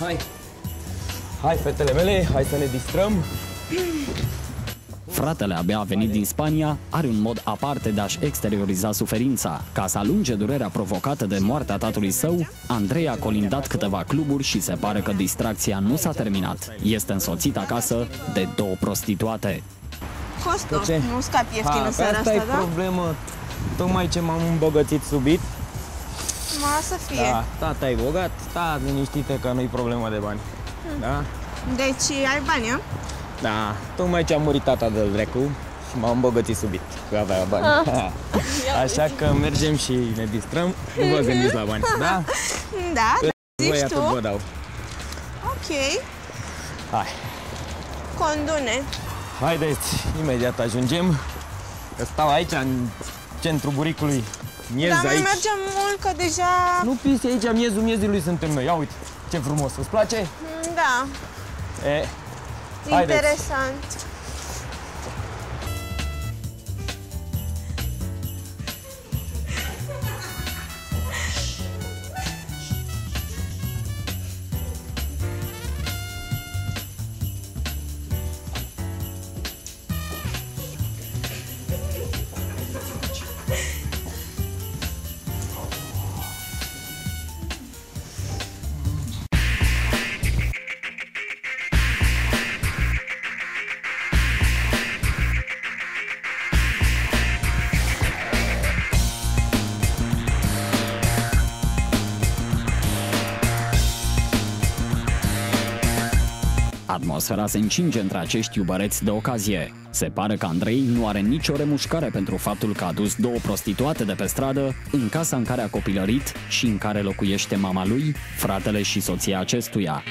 Hai! Hai, fetele mele, hai să ne distrăm. Fratele abia a venit din Spania are un mod aparte de a-și exterioriza suferința. Ca să alunge durerea provocată de moartea tatălui său, Andrei a colindat câteva cluburi și se pare că distracția nu s-a terminat. Este însoțit acasă de două prostituate. Costă, De ce? nu scapi ieftin Ha, în pe seara asta asta, e da? problemă. Tocmai ce m-am îmbogățit subit. Ma să fie. Da, tata e bogat, sta liniștită că nu-i problemă de bani. Da? Deci ai bani, a? Da, tocmai ce a murit tata de dracu și m-am îmbogățit subit, că avea bani. Ah. Așa că mergem și ne distrăm, nu vă gândiți la bani, da? Da, Voi zici atât tu? vă dau. Ok, Hai, condune. haideți, imediat ajungem. Că stau aici, în centrul buricului. Miez Dar noi aici. mergem mult, că deja... Nu pisi aici, miezul miezului suntem noi. Ia uite, ce frumos, îți place? Da, E, Haideți. Atmosfera se încinge între acești iubăreți de ocazie. Se pare că Andrei nu are nicio remușcare pentru faptul că a dus două prostituate de pe stradă în casa în care a copilărit și în care locuiește mama lui, fratele și soția acestuia.